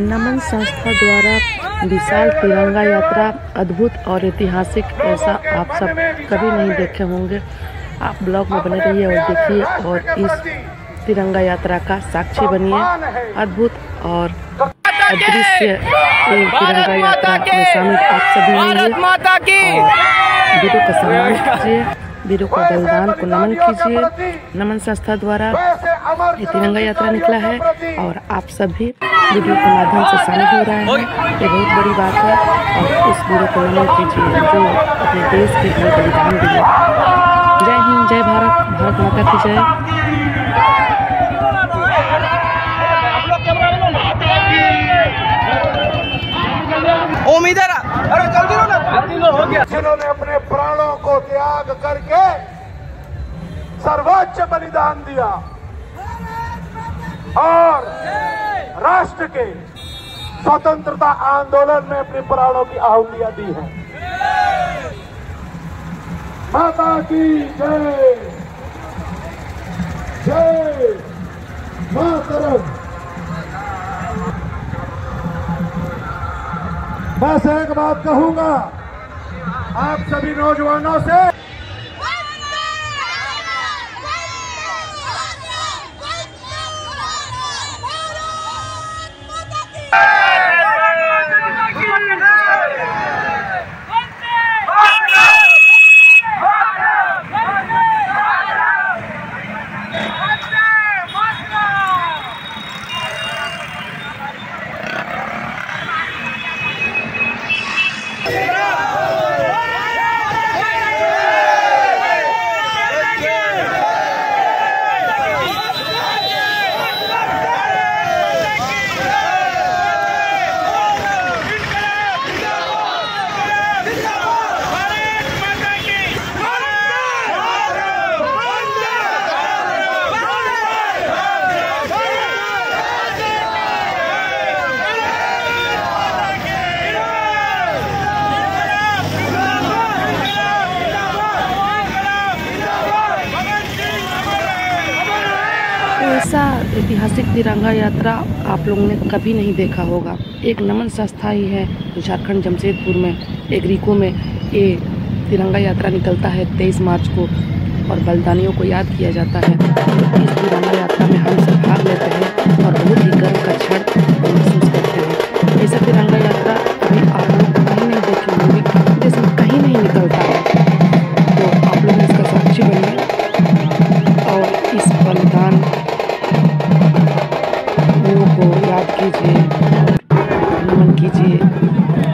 नमन संस्था द्वारा विशाल तिरंगा यात्रा अद्भुत और ऐतिहासिक ऐसा आप सब कभी नहीं देखे होंगे। आप ब्लॉग में बने रहिए और देखिए और इस तिरंगा यात्रा का साक्षी बनिए। अद्भुत और अदृश्य तिरंगा यात्रा में शामिल आप सभी माता की! सम्मान कीजिए। वीरों का बलिदान को नमन कीजिए। नमन संस्था द्वारा ये तिरंगा यात्रा निकला है और आप सब भी वीडियो के माध्यम से शामिल हो रहे हैं। ये बहुत बड़ी बात है और इस वीडियो को नमन कीजिए जो अपने देश के लिए बलिदान दिए जय हिंद जय भारत। भारत माता की जय। ओम इधर अरे जल्दी लो ना। जल्दी लो हो गया। जिन्होंने अपने प्राणों को त्याग करके सर्वोच्च बलिदान दिया। और राष्ट्र के स्वतंत्रता आंदोलन में अपने प्राणों की आहुतियाँ दी है। माता की जय। जय मातरम बस एक बात कहूँगा, आप सभी नौजवानों से Yeah. ऐसा ऐतिहासिक तिरंगा यात्रा आप लोगों ने कभी नहीं देखा होगा। एक नमन संस्था ही है झारखंड जमशेदपुर में, एक में। ये तिरंगा यात्रा निकलता है तेईस मार्च को और बलिदानियों को याद किया जाता है। इस तिरंगा यात्रा में हम सब भाग लेते हैं और बहुत ही गर्व का क्षण महसूस करते हैं। ऐसा तिरंगा यात्रा कीजिए। नमन कीजिए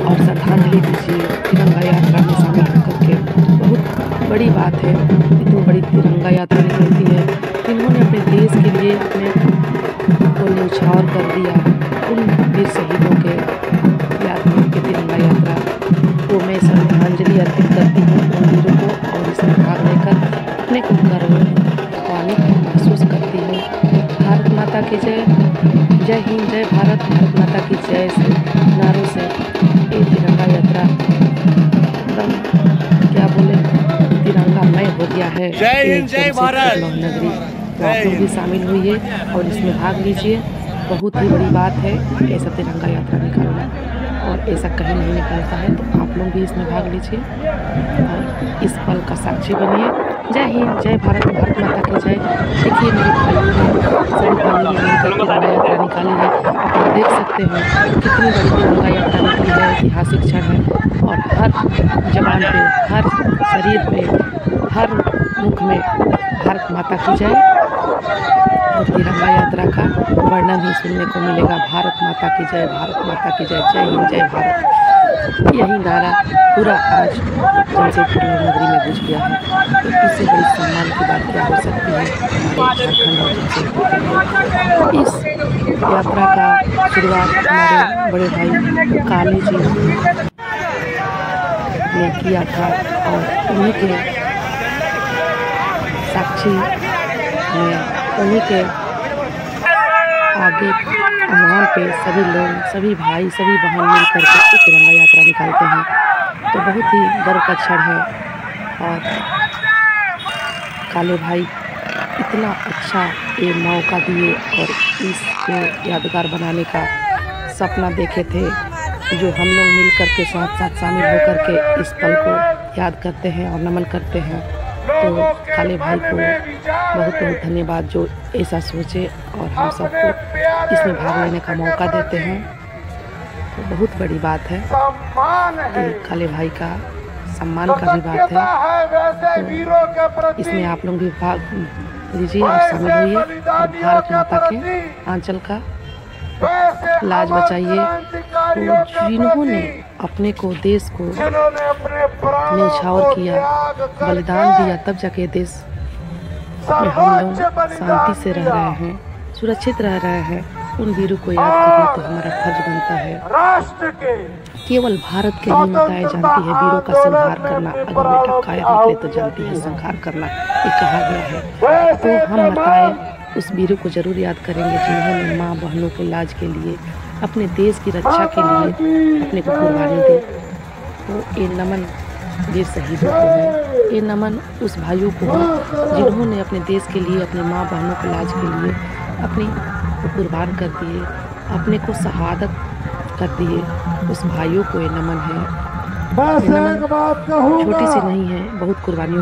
और श्रद्धांजलि दीजिए तिरंगा यात्रा में शामिल होकर के बहुत बड़ी बात है। इतनी बड़ी तिरंगा यात्रा निकलती है। इन्होंने अपने देश के लिए अपने को न्यौछावर कर दिया। उन वीर शहीदों के याद में तिरंगा यात्रा को मैं श्रद्धांजलि अर्पित करती हूँ। उन वीरों को और इसमें भाग लेकर अपने को गर्व महसूस करती हूँ। भारत माता की जय। हिंद जय भारत भारत माता की जय से नारों से ये तिरंगा यात्रा एकदम क्या बोले तिरंगा मय हो गया है। जय हिंद, जय भारत। नगरी तो आप लोग भी शामिल हुइए और इसमें भाग लीजिए। बहुत ही बड़ी बात है ऐसा तिरंगा यात्रा निकालना और ऐसा कहीं नहीं निकलता है तो आप लोग भी इसमें भाग लीजिए और इस पल का साक्षी बनिए। जय हिंद, जय भारत भारत माता की जय। देखिए, मेरे ने यात्रा निकाली है। आप लोग देख सकते हैं कितनी बड़ी तिरंगा यात्रा निकली है, ऐतिहासिक क्षण है। और हर जवान पे, हर शरीर पे, हर मुख में भारत माता की जय। और तिरंगा यात्रा का वर्णन ही सुनने को मिलेगा। भारत माता की जय, भारत माता की जय। जय हिंद, जय भारत। यही नारा पूरा आज जमशेदपुर नगरी में गुज गया है। तो इससे बड़ी सम्मान की बात क्या हो सकती है? हमारे झारखंड और जमशेदपुर के लिए। इस यात्रा का शुरुआत हमारे बड़े भाई काली जी ने किया था और उन्हीं के साक्षी में उन्हीं के आगे वहाँ पे सभी लोग, सभी भाई, सभी बहन मिल करके एक तिरंगा यात्रा निकालते हैं। तो बहुत ही गर्व का क्षण है। और काले भाई इतना अच्छा ये मौका दिए और इसको यादगार बनाने का सपना देखे थे जो हम लोग मिल कर के साथ साथ शामिल होकर के इस पल को याद करते हैं और नमन करते हैं। तो काले भाई को बहुत बहुत धन्यवाद जो ऐसा सोचे और हम सबको इसमें भाग लेने का मौका देते हैं। तो बहुत बड़ी बात है कि काले भाई का सम्मान का भी बात है। प्रति। इसमें आप लोग भी भाग लीजिए और शामिल होइए और भारत माता के आंचल का लाज बचाइए जिन्होंने अपने को देश को न्यौछावर किया बलिदान दिया तब जाके देश में हम लोग शांति से रह रहे हैं सुरक्षित रह रहे हैं। उन वीरों को याद करना तो हमारा फ़र्ज़ बनता है। राष्ट्र के केवल भारत के ही माताएँ जानती है वीरों का संहार करना अगर बेटा कायर निकले तो जानती है संहार करना ये कहा गया है। तो हम माताएँ उस वीरों को ज़रूर याद करेंगे जिन्होंने माँ बहनों के लाज के लिए अपने देश की रक्षा के लिए अपने को कुर्बानी दी। तो ये नमन वीर शहीदों को है। ये नमन उस भाइयों को है जिन्होंने अपने देश के लिए अपने माँ बहनों के लाज के लिए अपनी को कुर्बान कर दिए अपने को शहादत कर दिए। उस भाइयों को ये नमन है। छोटी सी नहीं है बहुत कुर्बानियों